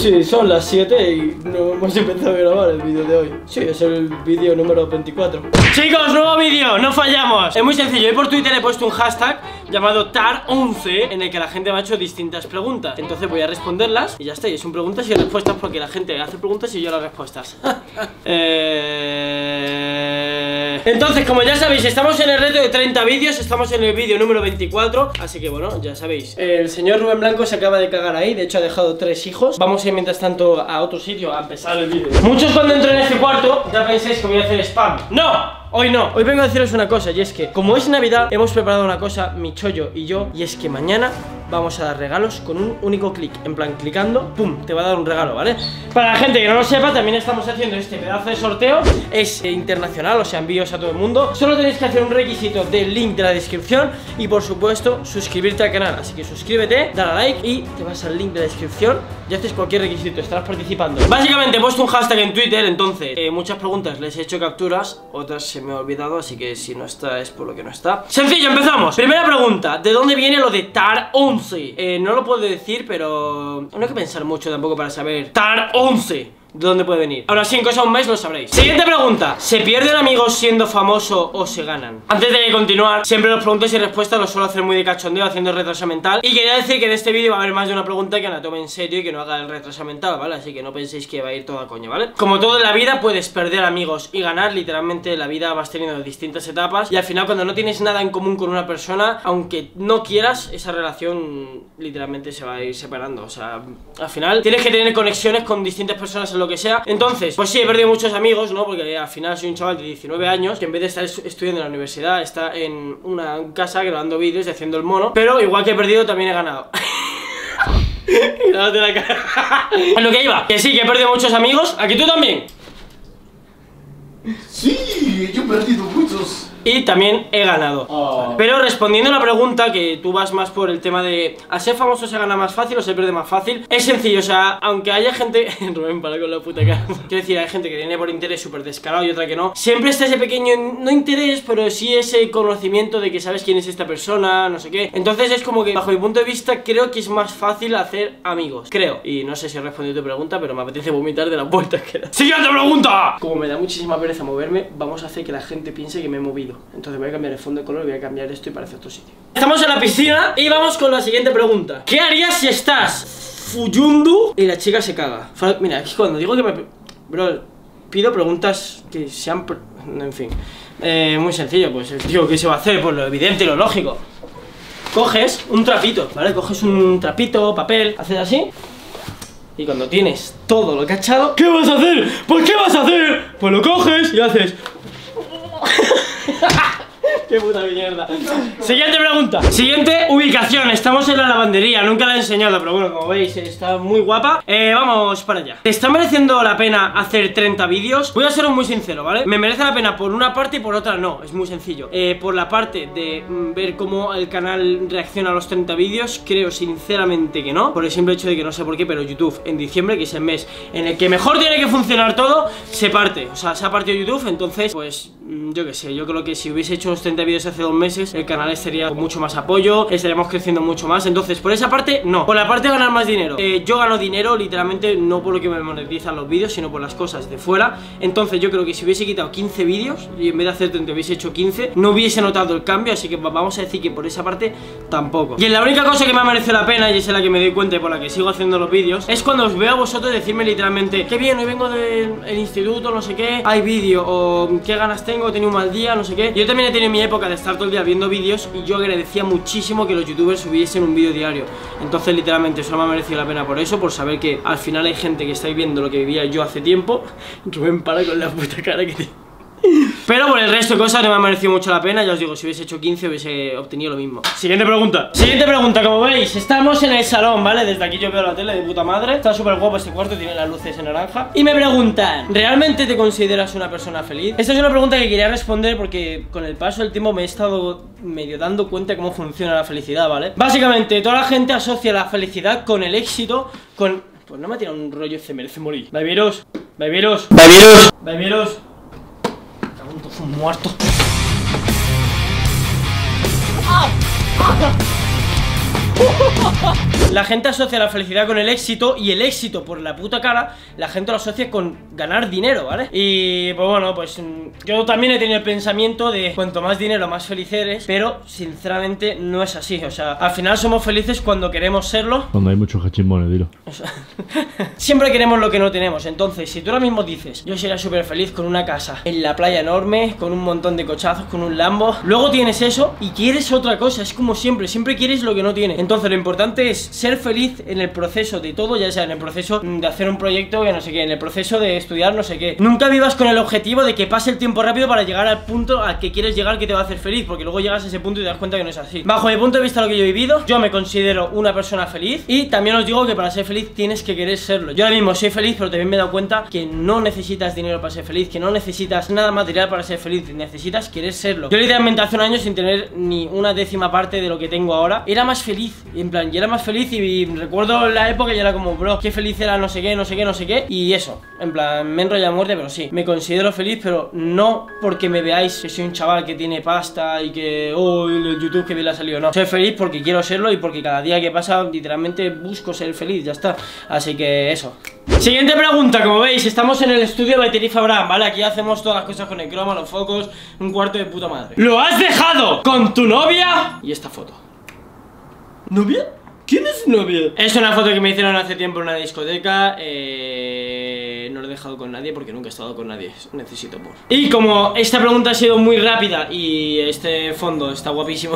Sí, son las 7 y no hemos empezado a grabar el vídeo de hoy. Sí, es el vídeo número 24. Chicos, nuevo vídeo, no fallamos. Es muy sencillo, yo por Twitter he puesto un hashtag llamado TAR11 en el que la gente me ha hecho distintas preguntas. Entonces voy a responderlas y ya está. Y son preguntas y respuestas porque la gente hace preguntas y yo las respuestas. eh... Entonces, como ya sabéis, estamos en el reto de 30 vídeos, estamos en el vídeo número 24. Así que bueno, ya sabéis. El señor Rubén Blanco se acaba de cagar ahí, de hecho ha dejado tres hijos. Vamos a ir mientras tanto a otro sitio a empezar el vídeo. Muchos cuando entro en este cuarto ya pensáis que voy a hacer spam. ¡No! Hoy no, hoy vengo a deciros una cosa y es que como es Navidad hemos preparado una cosa, mi chollo y yo Y es que mañana vamos a dar regalos con un único clic. En plan, clicando, pum, te va a dar un regalo, ¿vale? Para la gente que no lo sepa, también estamos haciendo este pedazo de sorteo. Es internacional, o sea, envíos a todo el mundo. Solo tenéis que hacer un requisito del link de la descripción Y por supuesto, suscribirte al canal. Así que suscríbete, dale a like y te vas al link de la descripción Y haces cualquier requisito, estarás participando. Básicamente he puesto un hashtag en Twitter, entonces eh, muchas preguntas les he hecho capturas Otras se me ha olvidado, así que si no está es por lo que no está. Sencillo, empezamos. Primera pregunta, ¿de dónde viene lo de TAR 11? Eh, no lo puedo decir, pero no hay que pensar mucho tampoco para saber TAR 11 ¿De dónde puede venir? Ahora sí, en cosa un mes lo sabréis Siguiente pregunta ¿Se pierden amigos siendo famoso o se ganan? Antes de continuar, siempre los preguntas y respuestas Los suelo hacer muy de cachondeo, haciendo retraso mental Y quería decir que en este vídeo va a haber más de una pregunta Que la tome en serio y que no haga el retraso mental, ¿vale? Así que no penséis que va a ir toda coña, ¿vale? Como todo en la vida, puedes perder amigos y ganar Literalmente la vida vas teniendo distintas etapas Y al final cuando no tienes nada en común con una persona Aunque no quieras, esa relación literalmente se va a ir separando O sea, al final tienes que tener conexiones con distintas personas en lo que sea. Entonces, pues sí, he perdido muchos amigos, ¿no? Porque al final soy un chaval de 19 años Que en vez de estar estudiando en la universidad Está en una casa grabando vídeos y haciendo el mono. Pero igual que he perdido, también he ganado. La cara. En lo que iba, que sí, que he perdido muchos amigos. Aquí tú también Sí, yo he perdido muchos y también he ganado. Oh. Pero respondiendo a la pregunta, que tú vas más por el tema de ¿a ser famoso se gana más fácil o se pierde más fácil? Es sencillo, o sea, aunque haya gente. Rubén, para con la puta cara. Quiero decir, hay gente que tiene por interés súper descarado y otra que no. Siempre está ese pequeño, no interés, pero sí ese conocimiento de que sabes quién es esta persona, no sé qué. Entonces es como que, bajo mi punto de vista, creo que es más fácil hacer amigos. Creo. Y no sé si he respondido tu pregunta, pero me apetece vomitar de la vuelta que da. ¡Siguiente pregunta! Como me da muchísima pereza moverme, vamos a hacer que la gente piense que me he movido. Entonces voy a cambiar el fondo de color, voy a cambiar esto y parece otro sitio. Estamos en la piscina y vamos con la siguiente pregunta. ¿Qué harías si estás fuyundu y la chica se caga? Mira, aquí cuando digo que me... Bro, pido preguntas que sean... En fin. Eh, muy sencillo, pues el tío, ¿qué se va a hacer? Pues lo evidente y lo lógico. Coges un trapito, ¿vale? Coges un trapito, papel, haces así y cuando tienes todo lo cachado ¿Qué vas a hacer? ¿Pues qué vas a hacer? Pues lo coges y haces ha! Qué puta mierda. Siguiente pregunta. Siguiente ubicación. Estamos en la lavandería. Nunca la he enseñado, pero bueno, como veis, está muy guapa. Eh, vamos para allá. ¿Te está mereciendo la pena hacer 30 vídeos? Voy a ser muy sincero, ¿vale? Me merece la pena por una parte y por otra no. Es muy sencillo. Eh, por la parte de mm, ver cómo el canal reacciona a los 30 vídeos, creo sinceramente que no. Por el simple hecho de que no sé por qué, pero YouTube en diciembre, que es el mes en el que mejor tiene que funcionar todo, se parte. O sea, se ha partido YouTube, entonces, pues, mm, yo qué sé. Yo creo que si hubiese hecho los 30 vídeos hace dos meses, el canal estaría con mucho más apoyo, estaríamos creciendo mucho más. Entonces, por esa parte, no. Por la parte de ganar más dinero, eh, yo gano dinero literalmente no por lo que me monetizan los vídeos, sino por las cosas de fuera. Entonces, yo creo que si hubiese quitado 15 vídeos y en vez de hacer 30 hubiese hecho 15, no hubiese notado el cambio. Así que vamos a decir que por esa parte tampoco. Y la única cosa que me ha merecido la pena, y es la que me doy cuenta y por la que sigo haciendo los vídeos, es cuando os veo a vosotros decirme literalmente, qué bien, hoy vengo del instituto, no sé qué, hay vídeo, o qué ganas tengo, he tenido un mal día, no sé qué. Yo también he tenido mi época de estar todo el día viendo vídeos y yo agradecía muchísimo que los youtubers subiesen un vídeo diario. Entonces literalmente eso me ha merecido la pena por eso, por saber que al final hay gente que estáis viendo lo que vivía yo hace tiempo. Rubén para con la puta cara que tiene. Pero por el resto de cosas no me ha merecido mucho la pena Ya os digo, si hubiese hecho 15 hubiese obtenido lo mismo. Siguiente pregunta. Siguiente pregunta, como veis, estamos en el salón, ¿vale? Desde aquí yo veo la tele de puta madre. Está súper guapo este cuarto, tiene las luces en naranja. Y me preguntan, ¿realmente te consideras una persona feliz? Esta es una pregunta que quería responder porque con el paso del tiempo me he estado medio dando cuenta de cómo funciona la felicidad, ¿vale? Básicamente, toda la gente asocia la felicidad con el éxito, con... Pues no me ha tirado un rollo, se merece morir Bebiros, bebiros, bebiros, bebiros un muerto. La gente asocia la felicidad con el éxito y el éxito por la puta cara, la gente lo asocia con ganar dinero, ¿vale? Y pues bueno, pues mm, yo también he tenido el pensamiento de cuanto más dinero, más feliz eres, pero sinceramente no es así. O sea, al final somos felices cuando queremos serlo. Cuando hay muchos cachimbones, dilo. O sea, siempre queremos lo que no tenemos. Entonces, si tú ahora mismo dices, yo sería súper feliz con una casa en la playa enorme, con un montón de cochazos, con un Lambo, luego tienes eso y quieres otra cosa. Es como siempre, siempre quieres lo que no tienes. Entonces, lo importante es ser feliz en el proceso de todo, ya sea en el proceso de hacer un proyecto que no sé qué, en el proceso de estudiar no sé qué. Nunca vivas con el objetivo de que pase el tiempo rápido para llegar al punto al que quieres llegar que te va a hacer feliz, porque luego llegas a ese punto y te das cuenta que no es así. Bajo mi punto de vista lo que yo he vivido, yo me considero una persona feliz y también os digo que para ser feliz tienes que querer serlo. Yo ahora mismo soy feliz, pero también me he dado cuenta que no necesitas dinero para ser feliz, que no necesitas nada material para ser feliz, necesitas querer serlo. Yo literalmente hace un año sin tener ni una décima parte de lo que tengo ahora, era más feliz, en plan, y era más feliz y, recuerdo la época y era como, bro, qué feliz era no sé qué, no sé qué, no sé qué, y eso, en plan, me enrolla a muerte, pero sí, me considero feliz, pero no porque me veáis que soy un chaval que tiene pasta y que, oh, el YouTube que bien le ha salido, no. Soy feliz porque quiero serlo y porque cada día que pasa, literalmente busco ser feliz, ya está. Así que eso. Siguiente pregunta, como veis, estamos en el estudio de Beatriz Abraham, ¿vale? Aquí hacemos todas las cosas con el croma, los focos, un cuarto de puta madre. ¿Lo has dejado con tu novia? Y esta foto. ¿Novia? ¿Quién es novia? Es una foto que me hicieron hace tiempo en una discoteca eh, No lo he dejado con nadie porque nunca he estado con nadie Necesito por Y como esta pregunta ha sido muy rápida Y este fondo está guapísimo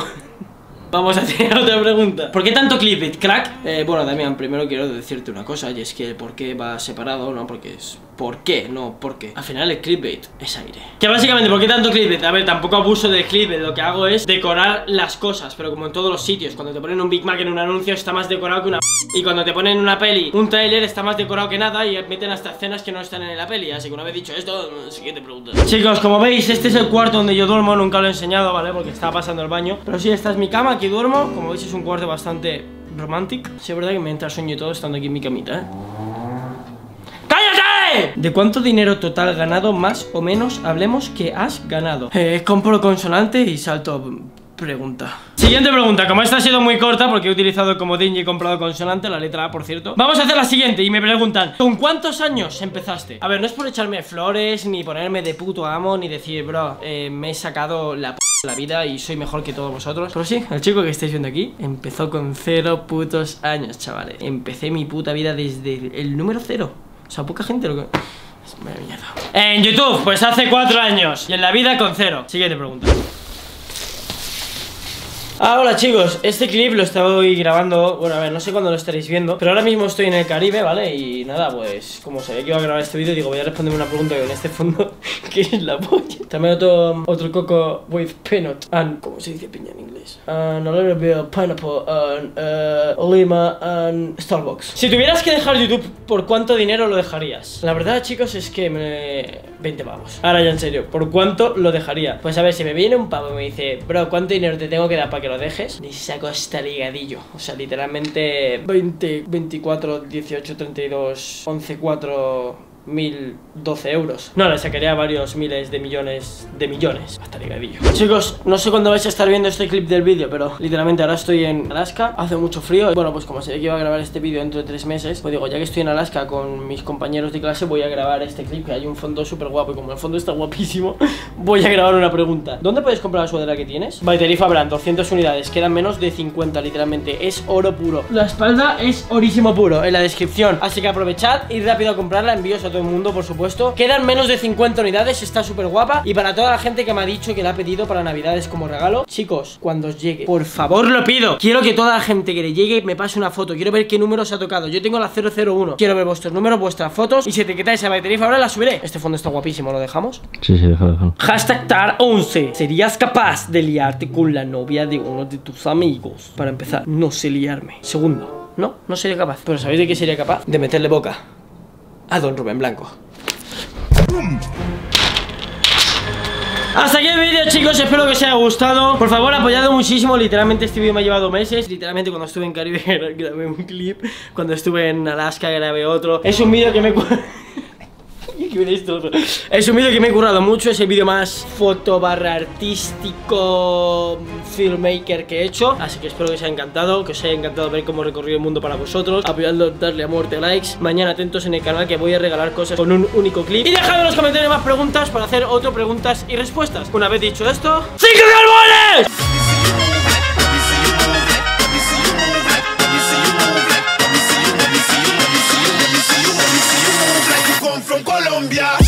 Vamos a hacer otra pregunta ¿Por qué tanto clipit, crack? Eh, bueno, Damián, primero quiero decirte una cosa Y es que ¿por qué va separado? No, porque es ¿Por qué? No, ¿por qué? Al final el clipbait es aire Que básicamente, ¿por qué tanto clipbait? A ver, tampoco abuso del clipbait Lo que hago es decorar las cosas Pero como en todos los sitios Cuando te ponen un Big Mac en un anuncio Está más decorado que una Y cuando te ponen una peli Un trailer está más decorado que nada Y meten hasta escenas que no están en la peli Así que una vez dicho esto, siguiente pregunta Chicos, como veis, este es el cuarto donde yo duermo Nunca lo he enseñado, ¿vale? Porque estaba pasando el baño Pero sí, esta es mi cama, aquí duermo Como veis es un cuarto bastante romántico Sí, es verdad que me entra sueño y todo estando aquí en mi camita, ¿eh? ¿De cuánto dinero total ganado más o menos hablemos que has ganado? Eh, compro consonante y salto pregunta. Siguiente pregunta, como esta ha sido muy corta porque he utilizado el comodín y he comprado consonante, la letra A por cierto Vamos a hacer la siguiente y me preguntan ¿Con cuántos años empezaste? A ver, no es por echarme flores, ni ponerme de puto amo, ni decir, bro, eh, me he sacado la p la vida y soy mejor que todos vosotros Pero sí, el chico que estáis viendo aquí empezó con cero putos años, chavales. Empecé mi puta vida desde el número cero O sea, poca gente lo que... Es mierda. En YouTube, pues hace cuatro años Y en la vida con cero Siguiente pregunta Ah, hola chicos, este clip lo estoy grabando, bueno a ver, no sé cuándo lo estaréis viendo Pero ahora mismo estoy en el Caribe, ¿vale? Y nada, pues como sabía que iba a grabar este vídeo Digo, voy a responderme una pregunta con este fondo Que es la polla También otro, otro coco with peanut And, ¿cómo se dice piña en inglés? And a little bit of pineapple And, uh, lima and Starbucks Si tuvieras que dejar YouTube, ¿por cuánto dinero lo dejarías? La verdad chicos es que me... 20 pavos Ahora ya en serio, ¿por cuánto lo dejaría? Pues a ver, si me viene un pavo y me dice Bro, ¿cuánto dinero te tengo que dar para que lo dejes? Ni saco hasta ligadillo O sea, literalmente 20, 24, 18, 32, 11, 4 1012 euros. No, le sacaría varios miles de millones de millones. Hasta ligadillo Chicos, no sé cuándo vais a estar viendo este clip del vídeo Pero literalmente ahora estoy en Alaska. Hace mucho frío. Bueno, pues como sé que iba a grabar este vídeo dentro de tres meses Pues digo, ya que estoy en Alaska con mis compañeros de clase Voy a grabar este clip Que hay un fondo súper guapo Y como el fondo está guapísimo Voy a grabar una pregunta. ¿Dónde puedes comprar la sudadera que tienes? Baitería Brand, 200 unidades. Quedan menos de 50 literalmente. Es oro puro. La espalda es orísimo puro En la descripción. Así que aprovechad y rápido a comprarla. Envíos a todo el mundo, por supuesto. Quedan menos de 50 unidades, está súper guapa Y para toda la gente que me ha dicho que la ha pedido para navidades como regalo Chicos, cuando os llegue, por favor lo pido. Quiero que toda la gente que le llegue me pase una foto. Quiero ver qué número se ha tocado. Yo tengo la 001 Quiero ver vuestros números, vuestras fotos. Y si etiquetáis a batería ahora la subiré. Este fondo está guapísimo, ¿lo dejamos? Sí, sí, déjalo, déjalo. Hashtag TAR11 ¿Serías capaz de liarte con la novia de uno de tus amigos? Para empezar, no sé liarme. Segundo, no, no sería capaz. Pero ¿sabéis de qué sería capaz? De meterle boca a Don Rubén Blanco. Hasta aquí el vídeo chicos, espero que os haya gustado. Por favor apoyado muchísimo, literalmente este vídeo me ha llevado meses. Literalmente cuando estuve en Caribe grabé un clip. Cuando estuve en Alaska grabé otro. Es un vídeo que me... Es un vídeo que me he currado mucho, es el vídeo más foto barra artístico filmmaker que he hecho. Así que espero que os haya encantado, que os haya encantado ver cómo he recorrido el mundo para vosotros. Apoyadlo, darle amor, de likes. Mañana atentos en el canal que voy a regalar cosas con un único clip. Y dejad en los comentarios más preguntas para hacer otro preguntas y respuestas. Una vez dicho esto, ¡cinco carbones! Colombia.